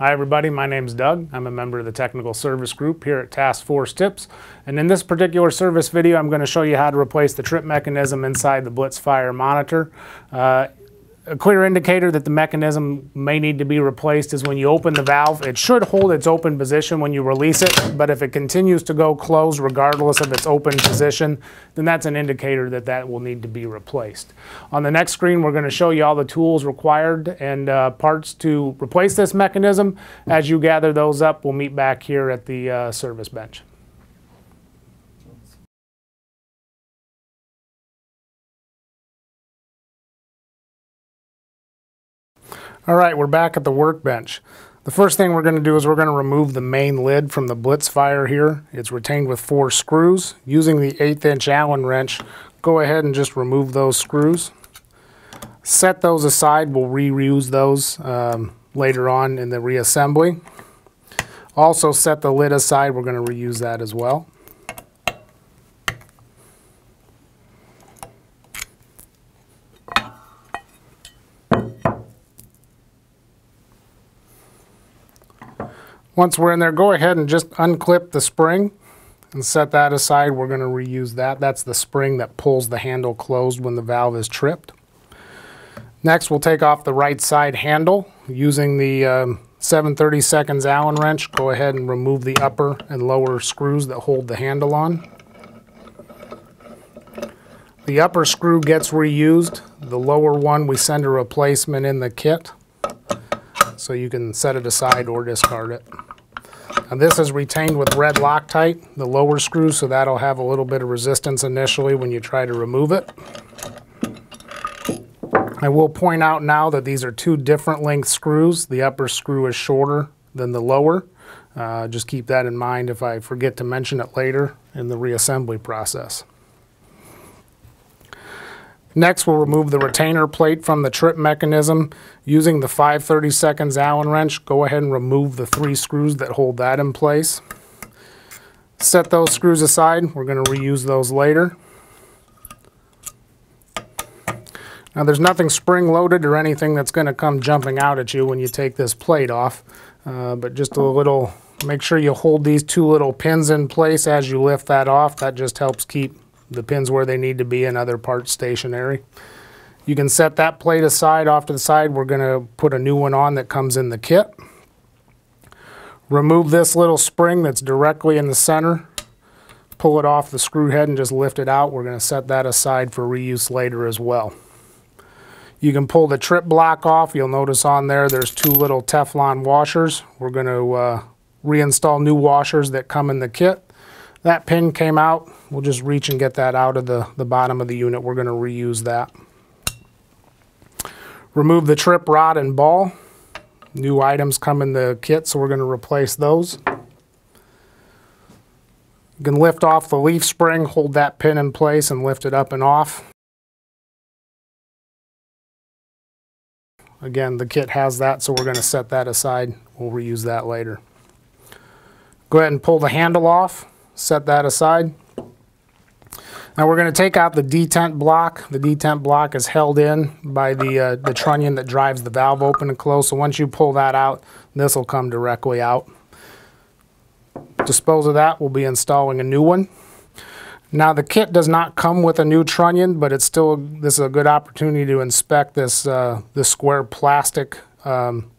Hi everybody, my name is Doug. I'm a member of the technical service group here at Task Force Tips. And in this particular service video, I'm going to show you how to replace the trip mechanism inside the Blitzfire monitor. Uh, a clear indicator that the mechanism may need to be replaced is when you open the valve. It should hold its open position when you release it, but if it continues to go closed regardless of its open position, then that's an indicator that that will need to be replaced. On the next screen, we're going to show you all the tools required and uh, parts to replace this mechanism. As you gather those up, we'll meet back here at the uh, service bench. All right, we're back at the workbench. The first thing we're going to do is we're going to remove the main lid from the Blitzfire here. It's retained with four screws. Using the eighth inch Allen wrench, go ahead and just remove those screws. Set those aside. We'll reuse those um, later on in the reassembly. Also set the lid aside. We're going to reuse that as well. Once we're in there, go ahead and just unclip the spring and set that aside. We're going to reuse that. That's the spring that pulls the handle closed when the valve is tripped. Next, we'll take off the right side handle using the um, 730 seconds Allen wrench. Go ahead and remove the upper and lower screws that hold the handle on. The upper screw gets reused. The lower one, we send a replacement in the kit so you can set it aside or discard it. And this is retained with red Loctite, the lower screw, so that'll have a little bit of resistance initially when you try to remove it. I will point out now that these are two different length screws. The upper screw is shorter than the lower. Uh, just keep that in mind if I forget to mention it later in the reassembly process. Next, we'll remove the retainer plate from the trip mechanism. Using the 530 seconds Allen wrench, go ahead and remove the three screws that hold that in place. Set those screws aside. We're going to reuse those later. Now there's nothing spring loaded or anything that's going to come jumping out at you when you take this plate off, uh, but just a little, make sure you hold these two little pins in place as you lift that off. That just helps keep the pins where they need to be and other parts stationary. You can set that plate aside off to the side. We're going to put a new one on that comes in the kit. Remove this little spring that's directly in the center. Pull it off the screw head and just lift it out. We're going to set that aside for reuse later as well. You can pull the trip block off. You'll notice on there there's two little Teflon washers. We're going to uh, reinstall new washers that come in the kit. That pin came out. We'll just reach and get that out of the, the bottom of the unit. We're going to reuse that. Remove the trip rod and ball. New items come in the kit, so we're going to replace those. You can lift off the leaf spring, hold that pin in place and lift it up and off. Again, the kit has that, so we're going to set that aside. We'll reuse that later. Go ahead and pull the handle off set that aside. Now we're going to take out the detent block. The detent block is held in by the, uh, the trunnion that drives the valve open and close. So once you pull that out, this will come directly out. Dispose of that, we'll be installing a new one. Now the kit does not come with a new trunnion, but it's still, this is a good opportunity to inspect this, uh, this square plastic um,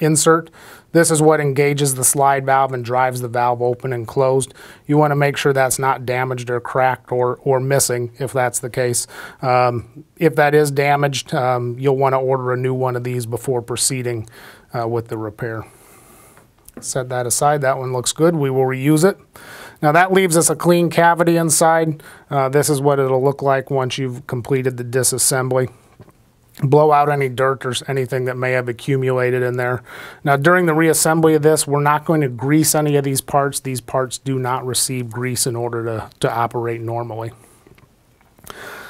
insert. This is what engages the slide valve and drives the valve open and closed. You want to make sure that's not damaged or cracked or, or missing if that's the case. Um, if that is damaged, um, you'll want to order a new one of these before proceeding uh, with the repair. Set that aside. That one looks good. We will reuse it. Now that leaves us a clean cavity inside. Uh, this is what it'll look like once you've completed the disassembly blow out any dirt or anything that may have accumulated in there. Now during the reassembly of this, we're not going to grease any of these parts. These parts do not receive grease in order to, to operate normally.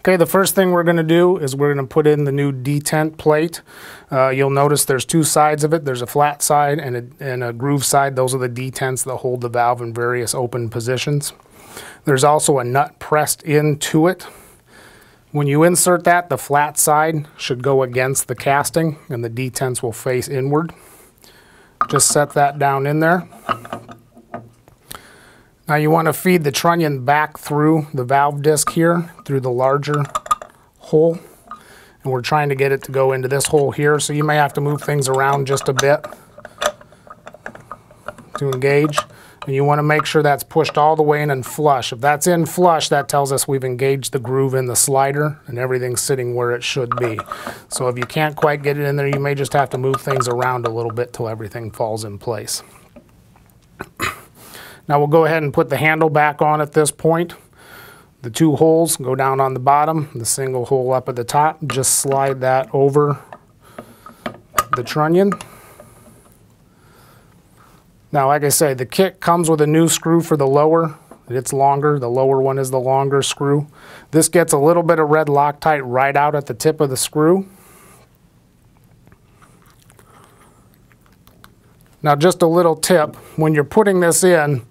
Okay, the first thing we're going to do is we're going to put in the new detent plate. Uh, you'll notice there's two sides of it. There's a flat side and a, and a groove side. Those are the detents that hold the valve in various open positions. There's also a nut pressed into it. When you insert that, the flat side should go against the casting and the detents will face inward. Just set that down in there. Now you want to feed the trunnion back through the valve disc here, through the larger hole. And we're trying to get it to go into this hole here, so you may have to move things around just a bit to engage. And you want to make sure that's pushed all the way in and flush. If that's in flush, that tells us we've engaged the groove in the slider and everything's sitting where it should be. So if you can't quite get it in there, you may just have to move things around a little bit till everything falls in place. Now we'll go ahead and put the handle back on at this point. The two holes go down on the bottom, the single hole up at the top. Just slide that over the trunnion. Now, like I say, the kit comes with a new screw for the lower. It's longer. The lower one is the longer screw. This gets a little bit of red Loctite right out at the tip of the screw. Now, just a little tip. When you're putting this in,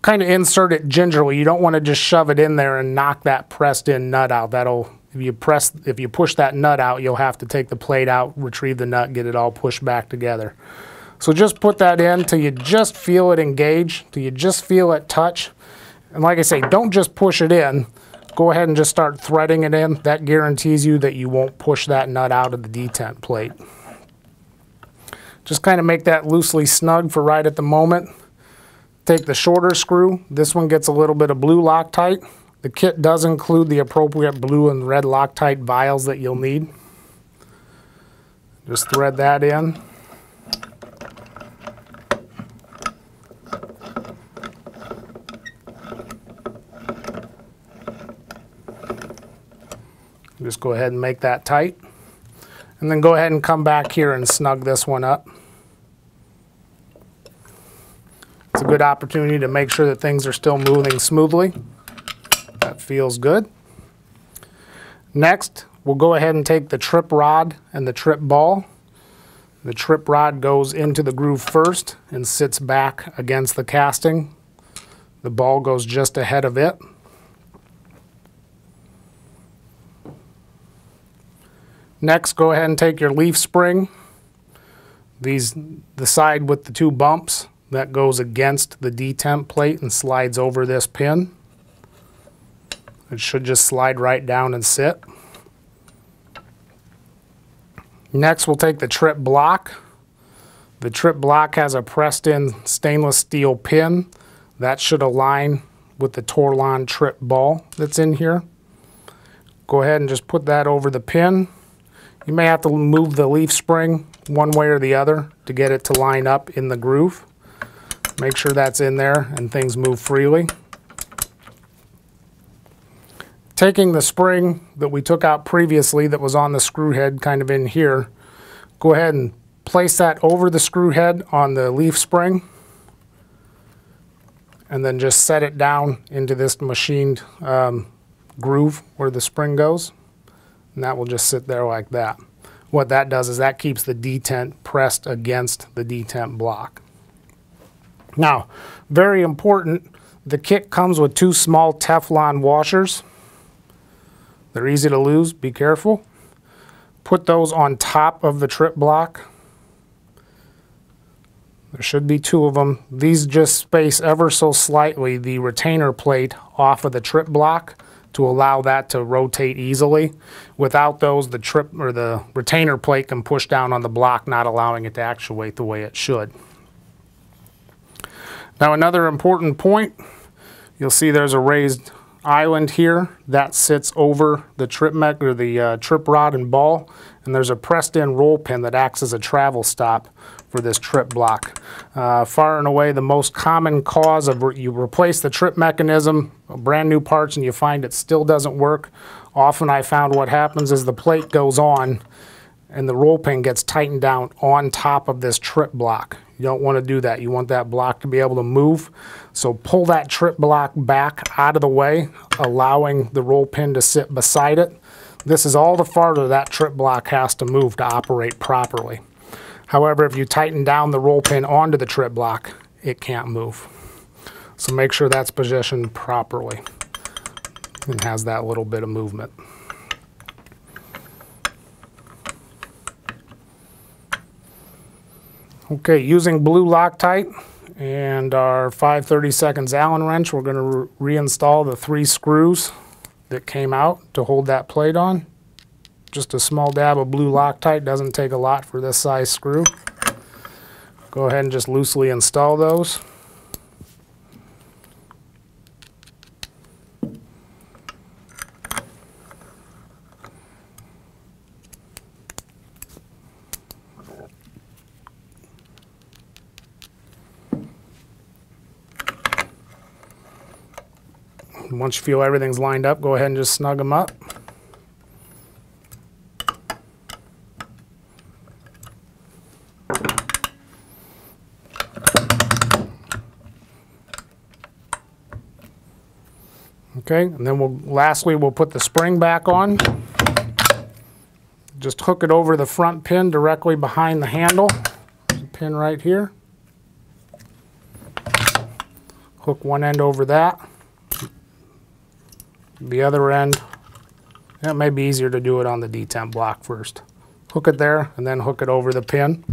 kind of insert it gingerly. You don't want to just shove it in there and knock that pressed in nut out. That'll if you press if you push that nut out, you'll have to take the plate out, retrieve the nut, get it all pushed back together. So just put that in till you just feel it engage, till you just feel it touch. And like I say, don't just push it in. Go ahead and just start threading it in. That guarantees you that you won't push that nut out of the detent plate. Just kind of make that loosely snug for right at the moment. Take the shorter screw. This one gets a little bit of blue Loctite. The kit does include the appropriate blue and red Loctite vials that you'll need. Just thread that in. Just go ahead and make that tight. And then go ahead and come back here and snug this one up. It's a good opportunity to make sure that things are still moving smoothly. That feels good. Next, we'll go ahead and take the trip rod and the trip ball. The trip rod goes into the groove first and sits back against the casting. The ball goes just ahead of it. Next, go ahead and take your leaf spring. These, the side with the two bumps, that goes against the detent plate and slides over this pin. It should just slide right down and sit. Next, we'll take the trip block. The trip block has a pressed in stainless steel pin. That should align with the Torlon trip ball that's in here. Go ahead and just put that over the pin. You may have to move the leaf spring one way or the other to get it to line up in the groove. Make sure that's in there and things move freely. Taking the spring that we took out previously that was on the screw head kind of in here, go ahead and place that over the screw head on the leaf spring and then just set it down into this machined um, groove where the spring goes and that will just sit there like that. What that does is that keeps the detent pressed against the detent block. Now, very important, the kit comes with two small Teflon washers. They're easy to lose, be careful. Put those on top of the trip block. There should be two of them. These just space ever so slightly the retainer plate off of the trip block to allow that to rotate easily. Without those, the trip or the retainer plate can push down on the block, not allowing it to actuate the way it should. Now another important point, you'll see there's a raised island here that sits over the trip mech or the uh, trip rod and ball and there's a pressed in roll pin that acts as a travel stop for this trip block. Uh, far and away the most common cause of re you replace the trip mechanism, brand new parts, and you find it still doesn't work. Often I found what happens is the plate goes on and the roll pin gets tightened down on top of this trip block. You don't want to do that. You want that block to be able to move. So pull that trip block back out of the way, allowing the roll pin to sit beside it. This is all the farther that trip block has to move to operate properly. However, if you tighten down the roll pin onto the trip block, it can't move. So make sure that's positioned properly and has that little bit of movement. Okay, using blue Loctite and our 5 30 seconds Allen wrench, we're going to re reinstall the three screws that came out to hold that plate on. Just a small dab of blue Loctite, doesn't take a lot for this size screw. Go ahead and just loosely install those. Once you feel everything's lined up, go ahead and just snug them up. Okay, and then we'll, lastly, we'll put the spring back on. Just hook it over the front pin directly behind the handle. Pin right here. Hook one end over that the other end, it may be easier to do it on the detent block first. Hook it there and then hook it over the pin.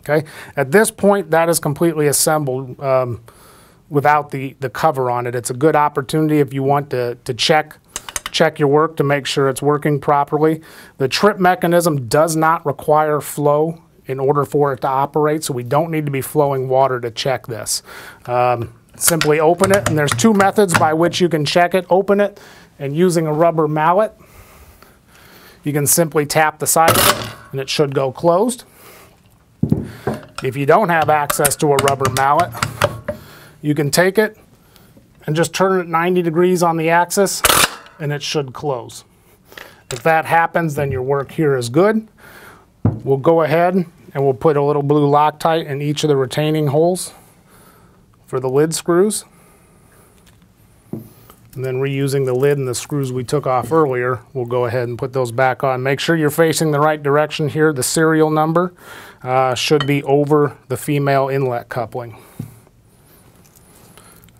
Okay, at this point that is completely assembled um, without the, the cover on it. It's a good opportunity if you want to, to check check your work to make sure it's working properly. The trip mechanism does not require flow in order for it to operate, so we don't need to be flowing water to check this. Um, simply open it, and there's two methods by which you can check it. Open it, and using a rubber mallet, you can simply tap the side of it, and it should go closed. If you don't have access to a rubber mallet, you can take it and just turn it 90 degrees on the axis, and it should close. If that happens, then your work here is good. We'll go ahead and we'll put a little blue Loctite in each of the retaining holes for the lid screws. And then reusing the lid and the screws we took off earlier, we'll go ahead and put those back on. Make sure you're facing the right direction here. The serial number uh, should be over the female inlet coupling.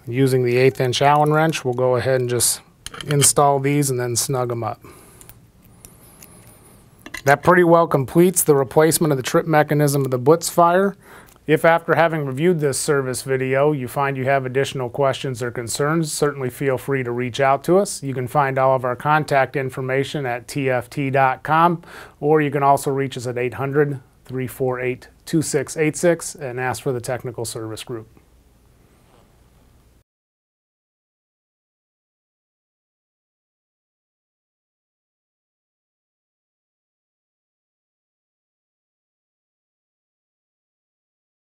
Using the eighth inch Allen wrench, we'll go ahead and just install these and then snug them up. That pretty well completes the replacement of the trip mechanism of the Blitzfire. If after having reviewed this service video, you find you have additional questions or concerns, certainly feel free to reach out to us. You can find all of our contact information at tft.com, or you can also reach us at 800 348 2686 and ask for the technical service group.